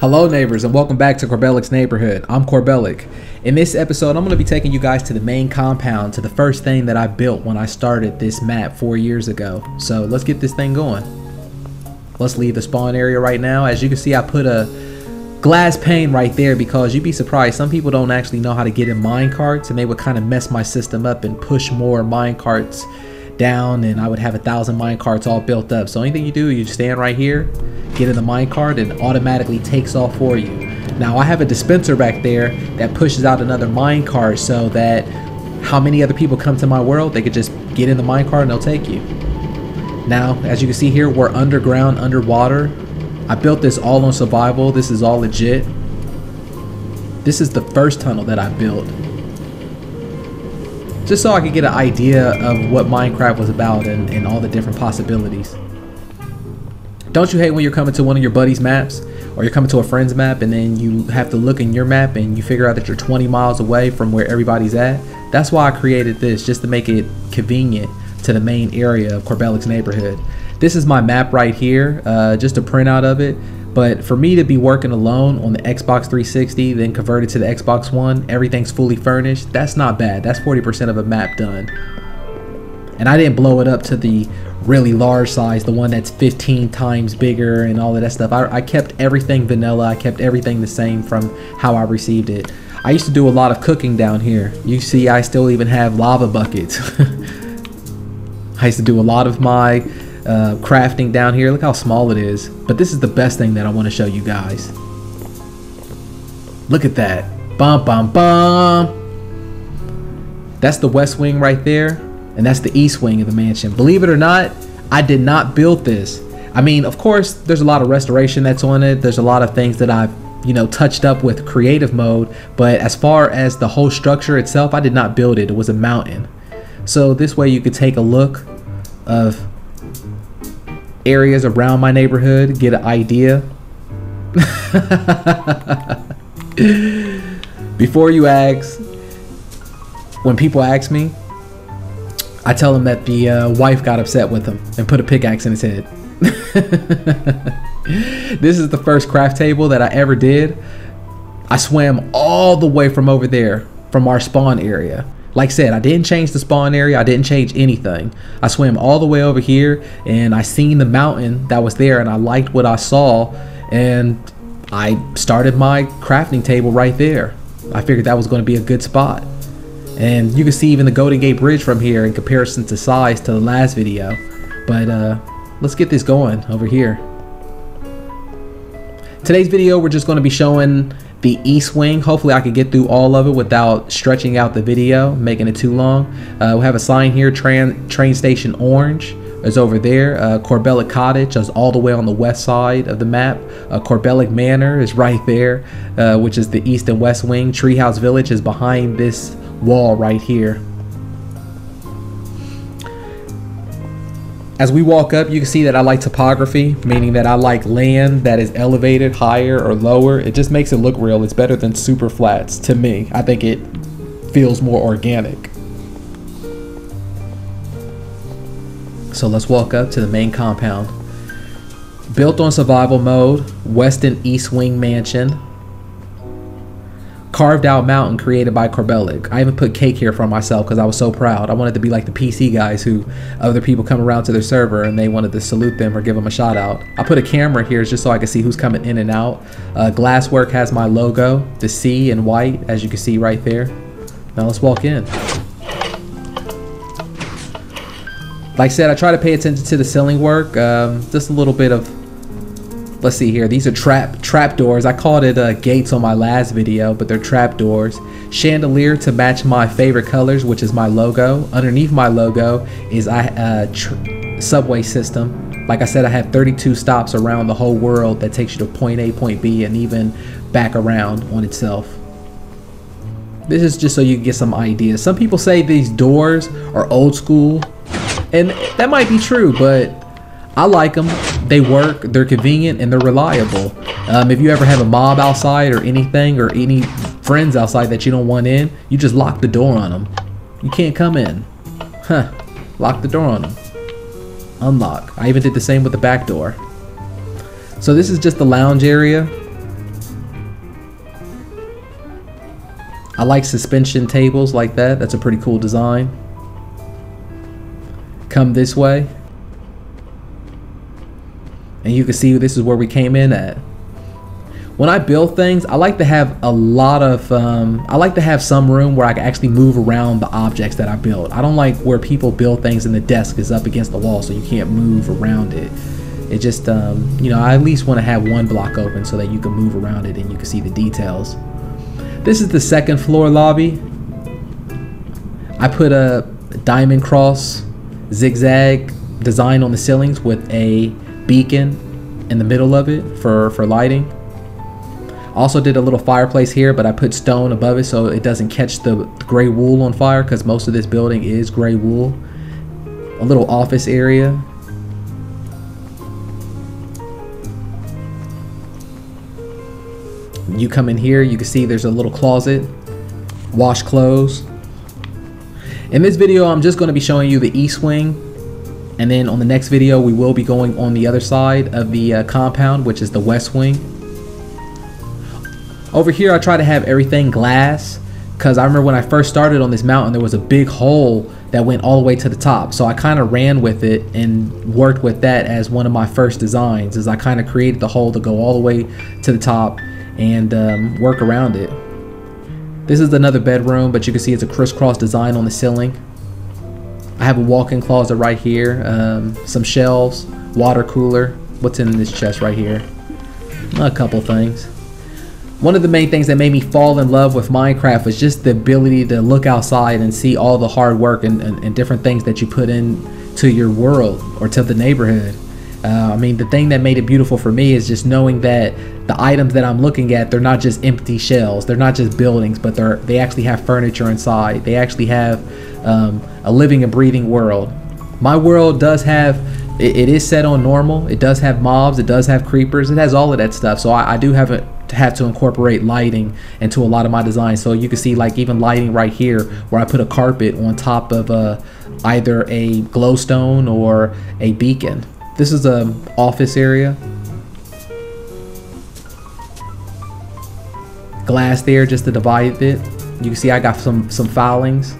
Hello neighbors and welcome back to Corbellic's Neighborhood. I'm Corbellic. In this episode, I'm going to be taking you guys to the main compound, to the first thing that I built when I started this map four years ago. So let's get this thing going. Let's leave the spawn area right now. As you can see, I put a glass pane right there because you'd be surprised. Some people don't actually know how to get in mine carts and they would kind of mess my system up and push more mine carts down and I would have a thousand mine carts all built up. So anything you do, you stand right here, get in the mine cart and automatically takes off for you. Now I have a dispenser back there that pushes out another mine cart so that how many other people come to my world, they could just get in the mine cart and they'll take you. Now, as you can see here, we're underground, underwater. I built this all on survival. This is all legit. This is the first tunnel that I built just so I could get an idea of what Minecraft was about and, and all the different possibilities. Don't you hate when you're coming to one of your buddy's maps or you're coming to a friend's map and then you have to look in your map and you figure out that you're 20 miles away from where everybody's at? That's why I created this, just to make it convenient to the main area of Corbellic's neighborhood. This is my map right here, uh, just a printout of it. But for me to be working alone on the Xbox 360, then converted to the Xbox One, everything's fully furnished, that's not bad. That's 40% of a map done. And I didn't blow it up to the really large size, the one that's 15 times bigger and all of that stuff. I, I kept everything vanilla. I kept everything the same from how I received it. I used to do a lot of cooking down here. You see, I still even have lava buckets. I used to do a lot of my uh, crafting down here. Look how small it is. But this is the best thing that I want to show you guys. Look at that. Bum, bum, bum. That's the west wing right there. And that's the east wing of the mansion. Believe it or not, I did not build this. I mean, of course, there's a lot of restoration that's on it. There's a lot of things that I've, you know, touched up with creative mode. But as far as the whole structure itself, I did not build it. It was a mountain. So this way you could take a look of areas around my neighborhood, get an idea. Before you ask, when people ask me, I tell them that the uh, wife got upset with him and put a pickaxe in his head. this is the first craft table that I ever did. I swam all the way from over there, from our spawn area. Like I said, I didn't change the spawn area. I didn't change anything. I swam all the way over here and I seen the mountain that was there and I liked what I saw and I started my crafting table right there. I figured that was going to be a good spot. And you can see even the Golden Gate Bridge from here in comparison to size to the last video. But uh, let's get this going over here. Today's video, we're just going to be showing the east wing. Hopefully I could get through all of it without stretching out the video, making it too long. Uh, we have a sign here, train, train station orange is over there. Uh, Corbellic Cottage is all the way on the west side of the map. Uh, Corbellic Manor is right there, uh, which is the east and west wing. Treehouse Village is behind this wall right here. As we walk up, you can see that I like topography, meaning that I like land that is elevated higher or lower. It just makes it look real. It's better than super flats to me. I think it feels more organic. So let's walk up to the main compound. Built on survival mode, west and east wing mansion, carved out mountain created by Corbellic. I even put cake here for myself because I was so proud. I wanted to be like the PC guys who other people come around to their server and they wanted to salute them or give them a shout out. I put a camera here just so I can see who's coming in and out. Uh, Glasswork has my logo, the C in white, as you can see right there. Now let's walk in. Like I said, I try to pay attention to the ceiling work. Um, just a little bit of let's see here. These are trap trap doors. I called it uh, gates on my last video but they're trap doors. Chandelier to match my favorite colors which is my logo. Underneath my logo is i uh, subway system. Like i said i have 32 stops around the whole world that takes you to point a point b and even back around on itself. This is just so you get some ideas. Some people say these doors are old school and that might be true but I like them. They work, they're convenient, and they're reliable. Um, if you ever have a mob outside or anything, or any friends outside that you don't want in, you just lock the door on them. You can't come in. Huh. Lock the door on them. Unlock. I even did the same with the back door. So this is just the lounge area. I like suspension tables like that. That's a pretty cool design. Come this way. And you can see this is where we came in at. When I build things, I like to have a lot of, um, I like to have some room where I can actually move around the objects that I build. I don't like where people build things and the desk is up against the wall so you can't move around it. It just, um, you know, I at least want to have one block open so that you can move around it and you can see the details. This is the second floor lobby. I put a diamond cross zigzag design on the ceilings with a beacon in the middle of it for, for lighting. Also did a little fireplace here, but I put stone above it so it doesn't catch the gray wool on fire because most of this building is gray wool. A little office area. You come in here, you can see there's a little closet, wash clothes. In this video, I'm just going to be showing you the east wing. And then on the next video, we will be going on the other side of the uh, compound, which is the west wing. Over here, I try to have everything glass because I remember when I first started on this mountain, there was a big hole that went all the way to the top. So I kind of ran with it and worked with that as one of my first designs. Is I kind of created the hole to go all the way to the top and um, work around it. This is another bedroom, but you can see it's a crisscross design on the ceiling. I have a walk-in closet right here, um, some shelves, water cooler. What's in this chest right here? A couple things one of the main things that made me fall in love with Minecraft was just the ability to look outside and see all the hard work and, and, and different things that you put in to your world or to the neighborhood. Uh, I mean, the thing that made it beautiful for me is just knowing that the items that I'm looking at, they're not just empty shells. They're not just buildings, but they're they actually have furniture inside. They actually have um, a living and breathing world. My world does have it, it is set on normal. It does have mobs. It does have creepers. It has all of that stuff. So I, I do have to have to incorporate lighting into a lot of my designs. So you can see like even lighting right here where I put a carpet on top of a, either a glowstone or a beacon. This is a office area. Glass there just to divide it. You can see I got some some filings.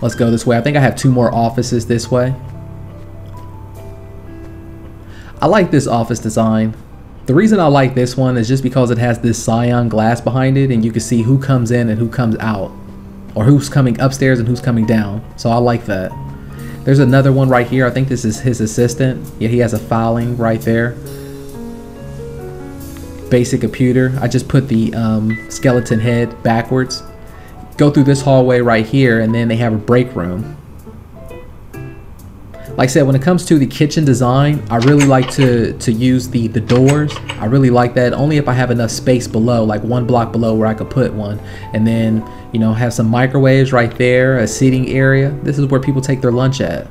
Let's go this way. I think I have two more offices this way. I like this office design. The reason I like this one is just because it has this cyan glass behind it and you can see who comes in and who comes out or who's coming upstairs and who's coming down. So I like that. There's another one right here. I think this is his assistant. Yeah, he has a filing right there. Basic computer. I just put the um, skeleton head backwards. Go through this hallway right here and then they have a break room. Like I said, when it comes to the kitchen design, I really like to, to use the, the doors. I really like that only if I have enough space below, like one block below where I could put one. And then, you know, have some microwaves right there, a seating area. This is where people take their lunch at.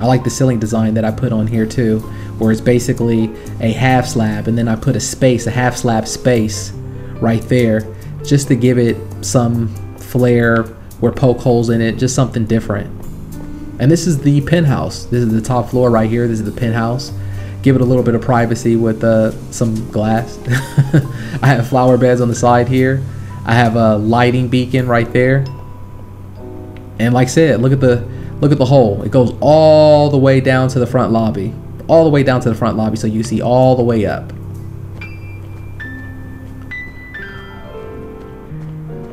I like the ceiling design that I put on here too, where it's basically a half slab and then I put a space, a half slab space right there just to give it some flair or poke holes in it, just something different. And this is the penthouse. This is the top floor right here. This is the penthouse. Give it a little bit of privacy with uh, some glass. I have flower beds on the side here. I have a lighting beacon right there. And like I said, look at the look at the hole. It goes all the way down to the front lobby. All the way down to the front lobby so you see all the way up.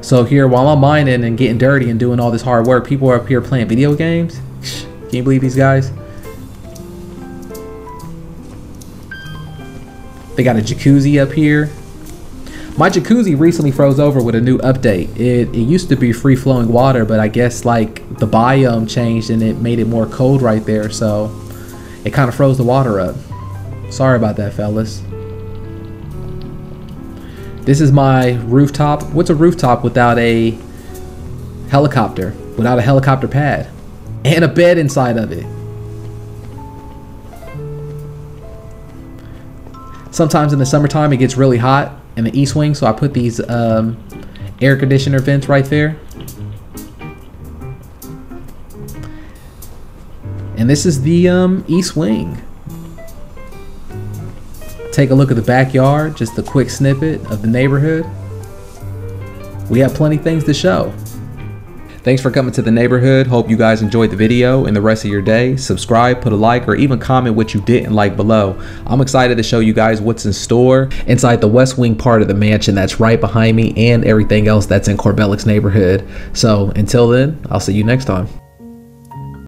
So here, while I'm mining and getting dirty and doing all this hard work, people are up here playing video games. Can you believe these guys? They got a jacuzzi up here. My jacuzzi recently froze over with a new update. It, it used to be free flowing water, but I guess like the biome changed and it made it more cold right there. So it kind of froze the water up. Sorry about that, fellas. This is my rooftop. What's a rooftop without a helicopter? Without a helicopter pad? And a bed inside of it. Sometimes in the summertime it gets really hot in the east wing. So I put these um, air conditioner vents right there. And this is the um, east wing. Take a look at the backyard, just a quick snippet of the neighborhood. We have plenty things to show. Thanks for coming to the neighborhood. Hope you guys enjoyed the video and the rest of your day. Subscribe, put a like, or even comment what you didn't like below. I'm excited to show you guys what's in store inside the west wing part of the mansion that's right behind me and everything else that's in Corbellic's neighborhood. So until then, I'll see you next time.